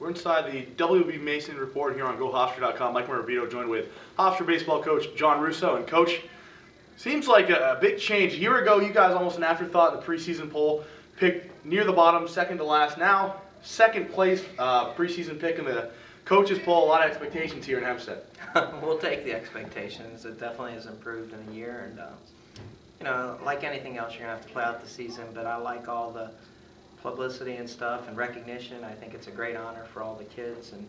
We're inside the WB Mason report here on GoHofstra.com. Mike Maravito joined with Hofstra baseball coach John Russo. And coach, seems like a, a, big change. A year ago, you guys almost an afterthought in the preseason poll, picked near the bottom, second to last. Now, second place uh, preseason pick in the coaches poll. A lot of expectations here in Hempstead. we'll take the expectations. It definitely has improved in a year, and uh, you know, like anything else, you're gonna have to play out the season. But I like all the publicity and stuff and recognition. I think it's a great honor for all the kids, and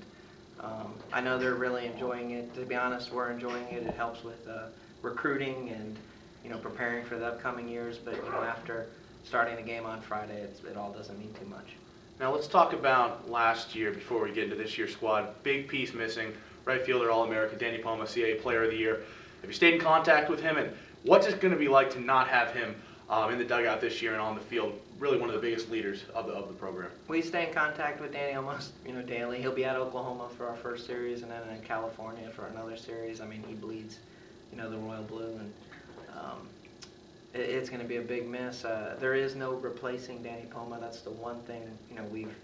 um, I know they're really enjoying it. To be honest, we're enjoying it. It helps with uh, recruiting and you know preparing for the upcoming years. But you know, after starting the game on Friday, it all doesn't mean too much. Now let's talk about last year before we get into this year's squad. Big piece missing, right fielder All-American Danny Poma, CAA Player of the Year. Have you stayed in contact with him, and what's it going to be like to not have him um, in the dugout this year and on the field? Really one of the biggest leaders of the of the program. We stay in contact with Danny almost you know daily. He'll be at Oklahoma for our first series, and then in California for another series. I mean, he bleeds, you know, the royal blue, and um, it, it's going to be a big miss. Uh, there is no replacing Danny Poma. That's the one thing you know we've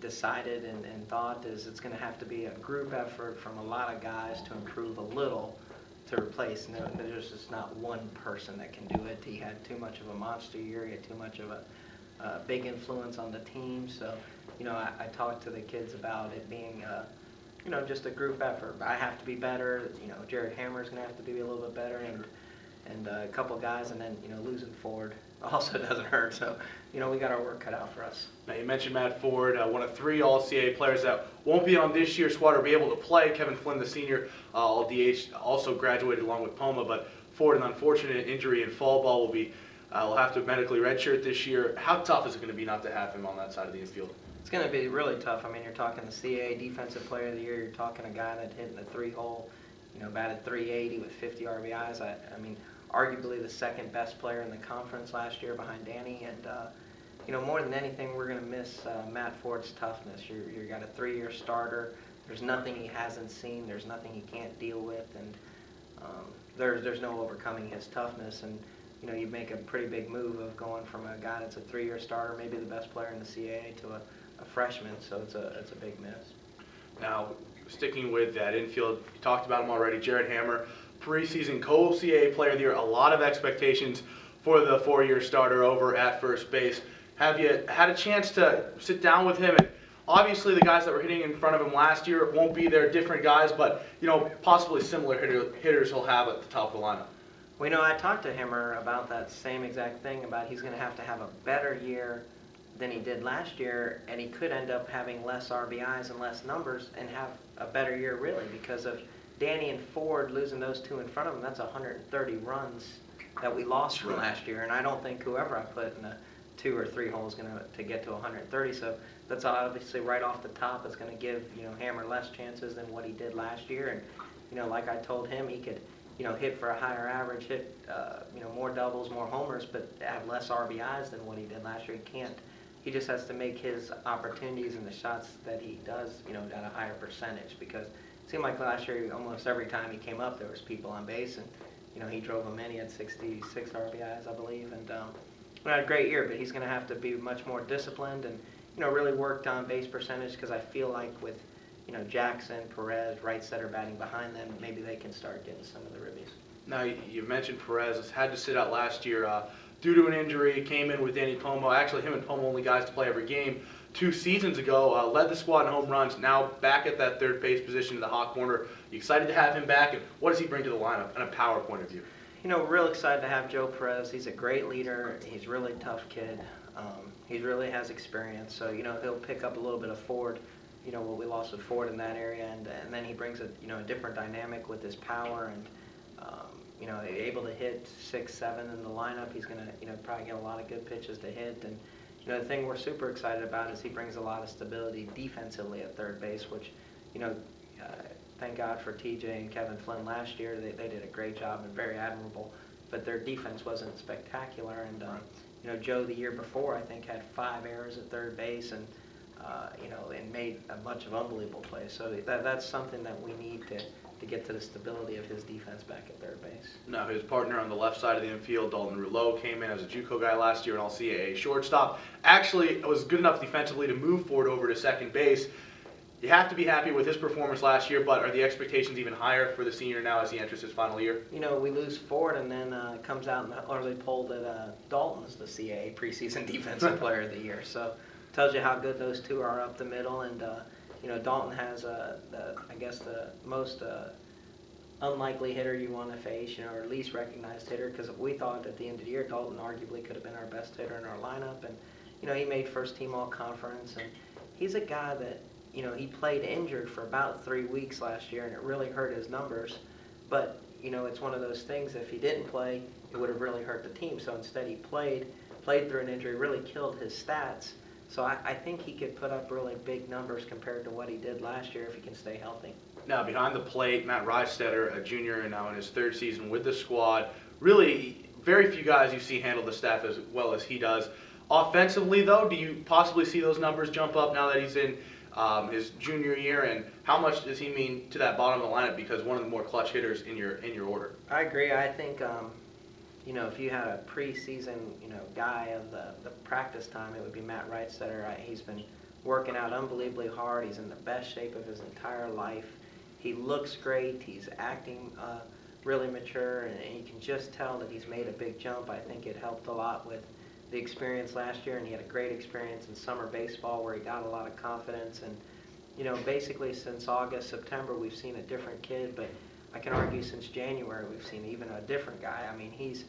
decided and, and thought is it's going to have to be a group effort from a lot of guys to improve a little to replace. No, there's just not one person that can do it. He had too much of a monster year. He had too much of a, a big influence on the team. So, you know, I, I talked to the kids about it being, uh, you know, just a group effort. I have to be better. You know, Jared Hammer's going to have to be a little bit better, and and uh, a couple guys, and then you know, losing Ford also doesn't hurt. So, you know, we got our work cut out for us. Now, you mentioned Matt Ford, uh, one of three All-CA players that won't be on this year's squad or be able to play. Kevin Flynn, the senior, uh, All-DH, also graduated along with Poma, but Ford, an unfortunate injury in fall ball, will be uh, will have to medically redshirt this year. How tough is it going to be not to have him on that side of the infield? It's going to be really tough. I mean, you're talking the CAA Defensive Player of the Year. You're talking a guy that hit in the three-hole, you know, batted 380 with 50 RBIs. I, I mean, arguably the second best player in the conference last year behind Danny. And, uh, you know, more than anything, we're going to miss uh, Matt Ford's toughness. You're, you got a three-year starter. There's nothing he hasn't seen. There's nothing he can't deal with. And um, there's, there's no overcoming his toughness. And, you know, you make a pretty big move of going from a guy that's a three-year starter, maybe the best player in the CAA, to a, a freshman. So it's a, it's a big miss. Now, sticking with that infield, you talked about him already, Jared Hammer preseason co-CAA Player of the Year. A lot of expectations for the four-year starter over at first base. Have you had a chance to sit down with him? And obviously, the guys that were hitting in front of him last year won't be there. Different guys, but you know, possibly similar hitter, hitters he'll have at the top of the lineup. You know, I talked to Hammer about that same exact thing. About he's going to have to have a better year than he did last year, and he could end up having less RBIs and less numbers, and have a better year really because of Danny and Ford losing those two in front of him. that's 130 runs that we lost from last year. And I don't think whoever I put in the two or three holes going to to get to 130. So that's obviously right off the top. It's going to give you know Hammer less chances than what he did last year. And you know, like I told him, he could you know hit for a higher average, hit uh, you know more doubles, more homers, but have less RBIs than what he did last year. He can't. He just has to make his opportunities and the shots that he does, you know, at a higher percentage because it seemed like last year, almost every time he came up, there was people on base, and you know he drove them in. He had 66 RBIs, I believe, and um, had a great year. But he's going to have to be much more disciplined and you know really worked on base percentage because I feel like with you know Jackson, Perez, right center batting behind them, maybe they can start getting some of the ribbies. Now you mentioned Perez had to sit out last year uh, due to an injury. Came in with Danny Poma. Actually, him and Poma only guys to play every game two seasons ago, uh, led the squad in home runs, now back at that third base position in the hot corner. You excited to have him back, and what does he bring to the lineup in a power point of view? You know, real excited to have Joe Perez. He's a great leader. He's a really tough kid. Um, he really has experience, so you know he'll pick up a little bit of Ford. You know what we lost with Ford in that area, and and then he brings a you know a different dynamic with his power and. Um, you know, able to hit six, seven in the lineup. He's going to, you know, probably get a lot of good pitches to hit, and you know, the thing we're super excited about is he brings a lot of stability defensively at third base, which, you know, uh, thank God for TJ and Kevin Flynn last year. They, they did a great job and very admirable, but their defense wasn't spectacular. And, uh, you know, Joe the year before, I think, had five errors at third base and, uh, you know, made a bunch of unbelievable plays. So that, that's something that we need to to get to the stability of his defense back at third base. Now, his partner on the left side of the infield, Dalton Rouleau, came in as a JUCO guy last year, and All-CAA shortstop. Actually, it was good enough defensively to move Ford over to second base. you have to be happy with his performance last year, but are the expectations even higher for the senior now as he enters his final year? You know, we lose Ford, and then uh, comes out in the early poll that uh, Dalton's the CAA preseason defensive player of the year. So tells you how good those two are up the middle. And uh, you know, Dalton has uh, the, I guess the most uh, unlikely hitter you want to face, you know, or least recognized hitter. Because we thought at the end of the year, Dalton arguably could have been our best hitter in our lineup, and you know, he made first team all conference, and he's a guy that you know, he played injured for about three weeks last year, and it really hurt his numbers. But, you know, it's one of those things, if he didn't play, it would have really hurt the team. So instead he played, played through an injury, really killed his stats. So I, I think he could put up really big numbers compared to what he did last year if he can stay healthy. Now, behind the plate, Matt Reistetter, a junior and now in his third season with the squad. Really, very few guys you see handle the staff as well as he does. Offensively, though, do you possibly see those numbers jump up now that he's in um, his junior year, and how much does he mean to that bottom of the lineup? Because one of the more clutch hitters in your in your order. I agree. I think um, you know if you had a preseason you know guy of the, the practice time, it would be Matt Reistetter. He's been working out unbelievably hard. He's in the best shape of his entire life. He looks great. He's acting uh, really mature, and, and you can just tell that he's made a big jump. I think it helped a lot with the experience last year, and he had a great experience in summer baseball where he got a lot of confidence. And, you know, basically since August, September, we've seen a different kid, but I can argue since January we've seen even a different guy. I mean, he's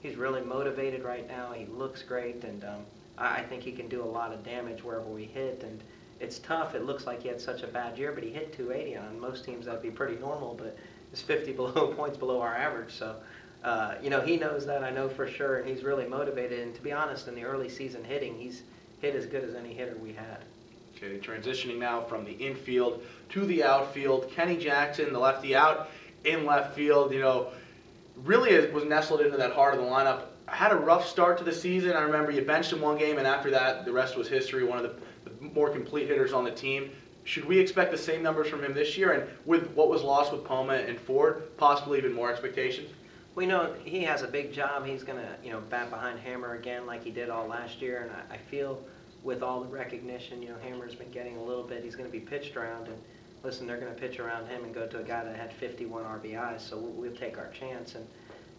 he's really motivated right now. He looks great, and um, I, I think he can do a lot of damage wherever we hit. And it's tough. It looks like he had such a bad year, but he hit 280 on most teams. That'd be pretty normal, but it's 50 below points below our average. So uh, you know, he knows that, I know for sure, and he's really motivated. And to be honest, in the early season hitting, he's hit as good as any hitter we had. Okay, transitioning now from the infield to the outfield. Kenny Jackson, the lefty out in left field, you know, really was nestled into that heart of the lineup. Had a rough start to the season. I remember you benched him one game, and after that, the rest was history. One of the, the more complete hitters on the team. Should we expect the same numbers from him this year? And with what was lost with Poma and Ford, possibly even more expectations? We know he has a big job. He's going to, you know, bat behind Hammer again like he did all last year. And I, I feel with all the recognition, you know, Hammer's been getting a little bit. He's going to be pitched around. And listen, they're going to pitch around him and go to a guy that had 51 RBIs. So we'll, we'll take our chance. And,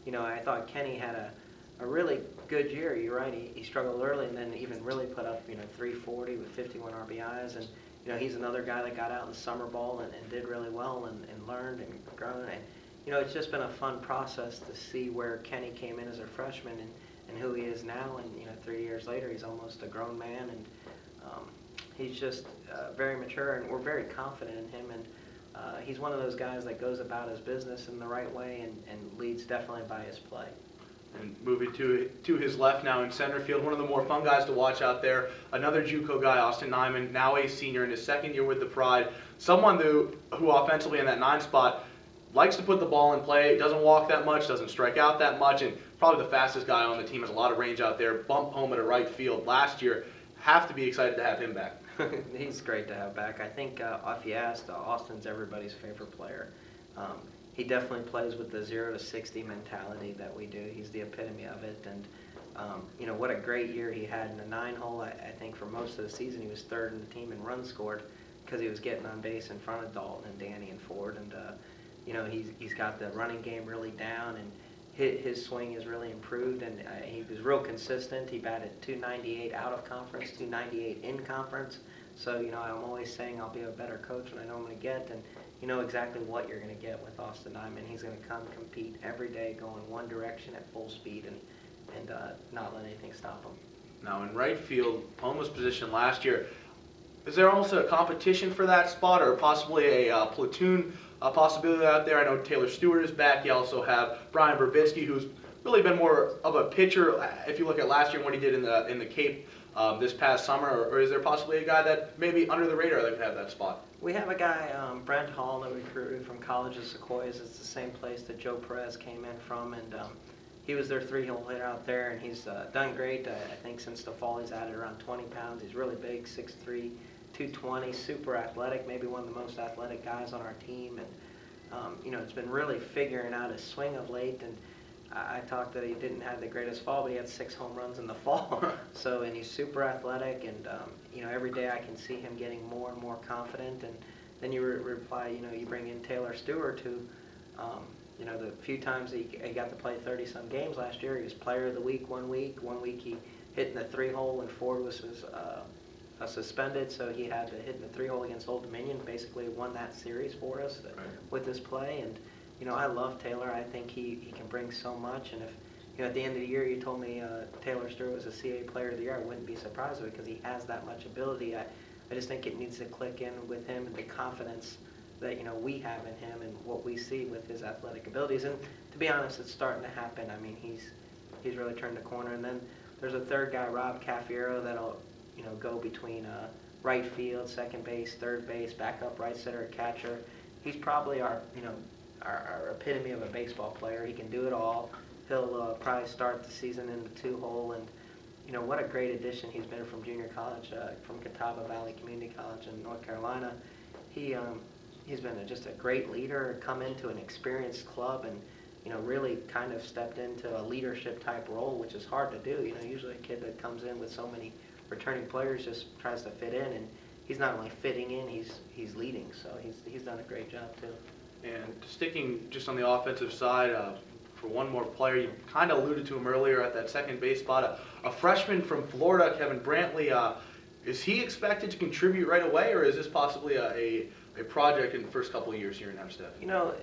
you know, I thought Kenny had a, a really good year. You're right. He, he struggled early and then even really put up, you know, 340 with 51 RBIs. And, you know, he's another guy that got out in the summer ball and, and did really well and, and learned and grown. And, you know, it's just been a fun process to see where Kenny came in as a freshman and, and who he is now. And, you know, three years later, he's almost a grown man. And um, he's just uh, very mature, and we're very confident in him. And uh, he's one of those guys that goes about his business in the right way and, and leads definitely by his play. And moving to to his left now in center field, one of the more fun guys to watch out there. Another JUCO guy, Austin Nyman, now a senior in his second year with the Pride. Someone who, who offensively in that nine spot likes to put the ball in play, doesn't walk that much, doesn't strike out that much, and probably the fastest guy on the team has a lot of range out there. Bump home at a right field last year. Have to be excited to have him back. He's great to have back. I think uh, if you asked, uh, Austin's everybody's favorite player. Um, he definitely plays with the zero to 60 mentality that we do. He's the epitome of it. And, um, you know, what a great year he had in the nine hole. I, I think for most of the season he was third in the team in runs scored because he was getting on base in front of Dalton and Danny and Ford. And, uh, you know, he's, he's got the running game really down and his, swing has really improved and uh, he was real consistent. He batted 298 out of conference, 298 in conference. So, you know, I'm always saying I'll be a better coach when I know I'm going to get and you know exactly what you're going to get with Austin Nyman. He's going to come compete every day, go in one direction at full speed and, and uh, not let anything stop him. Now in right field, Poma's position last year, is there almost a competition for that spot or possibly a uh, platoon a possibility out there. I know Taylor Stewart is back. You also have Brian Verbitsky, who's really been more of a pitcher. Uh, if you look at last year and what he did in the in the Cape um, this past summer, or, or, is there possibly a guy that maybe under the radar that could have that spot? We have a guy, um, Brent Hall, that we recruited from College of Sequoias. It's the same place that Joe Perez came in from, and um, he was their three-hole hitter out there, and he's uh, done great. Uh, I think since the fall he's added around 20 pounds. He's really big, 6'3", 220, super athletic, maybe one of the most athletic guys on our team. And, um, you know, it's been really figuring out his swing of late. And, I, I talked that he didn't have the greatest fall, but he had six home runs in the fall. so, and he's super athletic, and um, you know, every day I can see him getting more and more confident. And then you re- reply, you know, you bring in Taylor Stewart, who, um, you know, the few times he, he got to play 30 some games last year, he was Player of the Week one week. One week he hit in the three hole, and Ford was his, uh, uh, suspended, so he had to hit in the three hole against Old Dominion. Basically, won that series for us that, Right. with his play. And you know, I love Taylor. I think he, he can bring so much. And if you know, at the end of the year, you told me uh, Taylor Stewart was a CA Player of the Year, I wouldn't be surprised because he has that much ability. I, I just think it needs to click in with him and the confidence that you know we have in him and what we see with his athletic abilities. And to be honest, it's starting to happen. I mean, he's he's really turned the corner. And then there's a third guy, Rob Cafiero, that'll you know go between uh, right field, second base, third base, backup right center, catcher. He's probably our you know our, our epitome of a baseball player. He can do it all. He'll uh, probably start the season in the two hole and. You know what a great addition he's been from junior college, uh, from Catawba Valley Community College in North Carolina. He um, he's been a, just a great leader, come into an experienced club and, you know, really kind of stepped into a leadership type role, which is hard to do. You know, usually a kid that comes in with so many returning players just tries to fit in, and he's not only fitting in, he's he's leading. So he's he's done a great job too. And sticking just on the offensive side, uh, for one more player, you kind of alluded to him earlier at that second base spot, a, a freshman from Florida, Kevin Brantley. Uh, is he expected to contribute right away, or is this possibly a, a, a project in the first couple of years here in Hempstead? You know,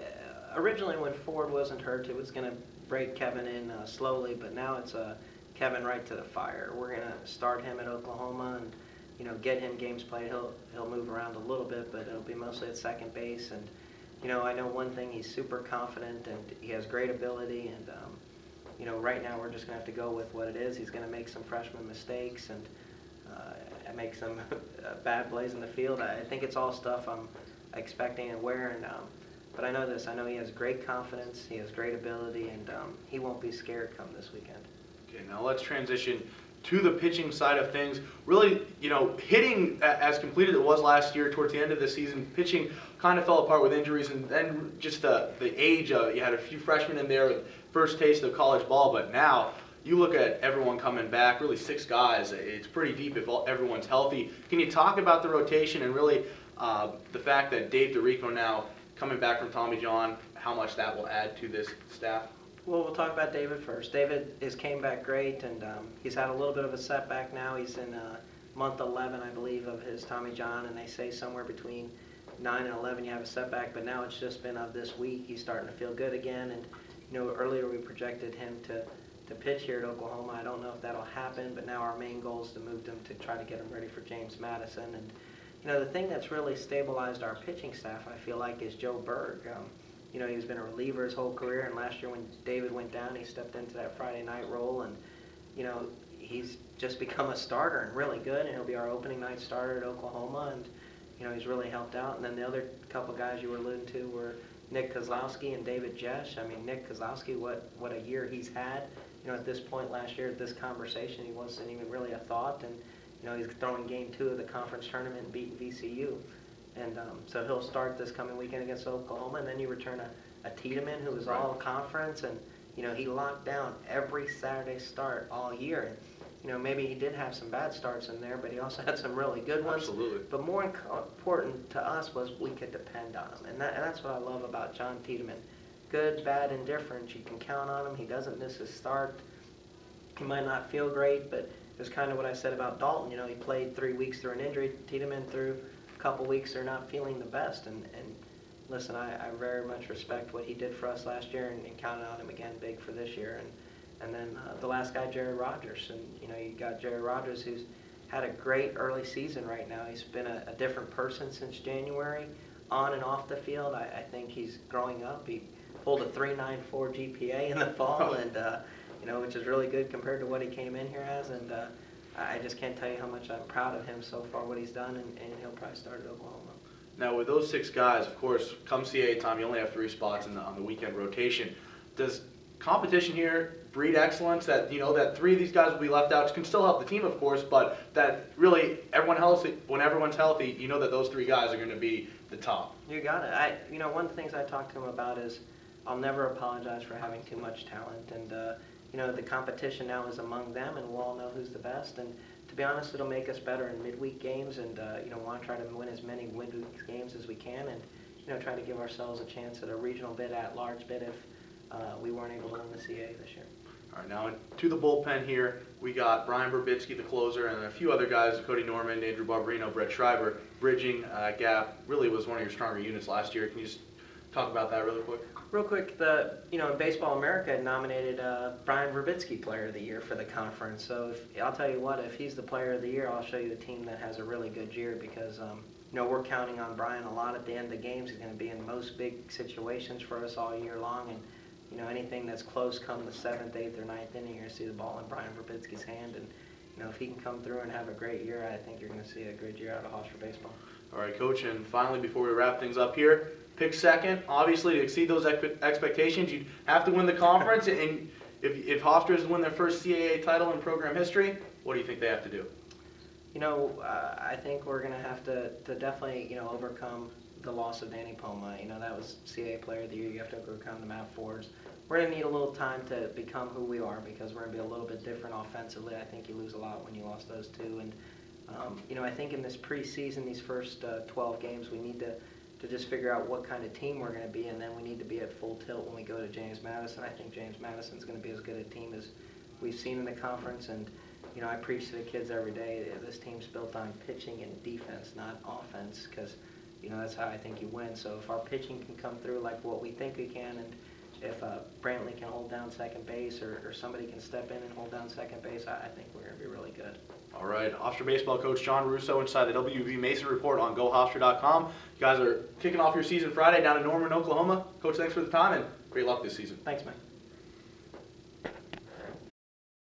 originally when Ford wasn't hurt, it was going to break Kevin in uh, slowly, but now it's uh, Kevin right to the fire. We're going to start him at Oklahoma and you know get him games played. He'll he'll move around a little bit, but it'll be mostly at second base. And you know, I know one thing: he's super confident and he has great ability. And um, you know, right now we're just going to have to go with what it is. He's going to make some freshman mistakes and uh, make some uh, bad plays in the field. I think it's all stuff I'm expecting and wearing. Um, but I know this. I know he has great confidence. He has great ability, and um, he won't be scared come this weekend. Okay, now let's transition to the pitching side of things. Really, you know, hitting as completed it was last year towards the end of the season, pitching kind of fell apart with injuries and then just the, the age. Uh, you had a few freshmen in there first taste of college ball, but now you look at everyone coming back, really six guys. It's pretty deep if all, everyone's healthy. Can you talk about the rotation and really uh, the fact that Dave DeRico now coming back from Tommy John, how much that will add to this staff? Well, we'll talk about David first. David is came back great, and um, he's had a little bit of a setback now. He's in uh, month 11, I believe, of his Tommy John, and they say somewhere between 9 and 11 you have a setback, but now it's just been of this week. He's starting to feel good again, and you know earlier we projected him to to pitch here at Oklahoma. I don't know if that'll happen, but now our main goal is to move him to try to get him ready for James Madison. And you know the thing that's really stabilized our pitching staff, I feel like, is Joe Berg. Um, you know, he's been a reliever his whole career, and last year when David went down, he stepped into that Friday night role, and you know, he's just become a starter and really good, and he'll be our opening night starter at Oklahoma, and you know, he's really helped out. And then the other couple guys you were alluding to were Nick Kozlowski and David Jesh. I mean, Nick Kozlowski, what what a year he's had. You know, at this point last year, at this conversation, he wasn't even really a thought, and you know, he's throwing game two of the conference tournament and beating VCU. And um, so he'll start this coming weekend against Oklahoma, and then you return a, a Tiedemann who was all conference, and you know he locked down every Saturday start all year. And you know maybe he did have some bad starts in there, but he also had some really good ones. Absolutely. But more important to us was we could depend on him, and, that, and that's what I love about John Tiedemann. Good, bad, indifferent. You can count on him. He doesn't miss his start. He might not feel great, but it's kind of what I said about Dalton. You know, he played three weeks through an injury. Tiedemann through couple weeks they're not feeling the best. And, and listen, I, I very much respect what he did for us last year and, and counted on him again big for this year. And and then uh, the last guy, Jerry Rogers. And you know, you got Jerry Rogers who's had a great early season right now. He's been a, a different person since January, on and off the field. I, I think he's growing up. He pulled a 3.94 GPA in the fall, and uh, you know, which is really good compared to what he came in here as. And uh, I just can't tell you how much I'm proud of him so far, what he's done, and, and he'll probably start at Oklahoma. Now, with those six guys, of course, come CAA time, you only have three spots in the, on the weekend rotation. Does competition here breed excellence? That you know that three of these guys will be left out, can still help the team, of course, but that really everyone healthy. When everyone's healthy, you know that those three guys are going to be the top. You got it. I, you know, one of the things I talked to him about is I'll never apologize for having too much talent. And, uh, you know, the competition now is among them, and we'll all know who's the best. And to be honest, it'll make us better in midweek games, and, uh, you know, want to try to win as many midweek games as we can, and, you know, try to give ourselves a chance at a regional bid, at-large bid, if uh, we weren't able to win the CA this year. All right, now to the bullpen here, we got Brian Verbitsky, the closer, and a few other guys, Cody Norman, Andrew Barberino, Brett Schreiber, bridging uh, gap. Really was one of your stronger units last year. Can you just talk about that really quick? Real quick, the you know, Baseball America nominated uh, Brian Verbitsky Player of the Year for the conference. So if, I'll tell you what, if he's the Player of the Year, I'll show you a team that has a really good year because um, you know we're counting on Brian a lot at the end of the games. He's going to be in most big situations for us all year long, and you know anything that's close come the seventh, eighth, or ninth inning, you're going to see the ball in Brian Verbitsky's hand, and you know if he can come through and have a great year, I think you're going to see a good year out of Hofstra baseball. All right, Coach, and finally, before we wrap things up here, pick second. Obviously, to exceed those expectations, you'd have to win the conference. and if, if Hofstra is to win their first CAA title in program history, what do you think they have to do? You know, uh, I think we're going to have to, to definitely, you know, overcome the loss of Danny Poma. You know, that was CAA Player of the Year. You have to overcome the Matt Fords. We're going to need a little time to become who we are because we're going to be a little bit different offensively. I think you lose a lot when you lost those two. And, um, you know, I think in this preseason, these first uh, 12 games, we need to, to just figure out what kind of team we're going to be, and then we need to be at full tilt when we go to James Madison. I think James Madison's going to be as good a team as we've seen in the conference. And, you know, I preach to the kids every day, this team's built on pitching and defense, not offense, because, you know, that's how I think you win. So if our pitching can come through like what we think we can, and if uh, Brantley can hold down second base or, or somebody can step in and hold down second base, I, I think we're be really good. All right, Hofstra baseball coach John Russo inside the WB Mason report on GoHofstra.com. You guys are kicking off your season Friday down in Norman, Oklahoma. Coach, thanks for the time and great luck this season. Thanks, man.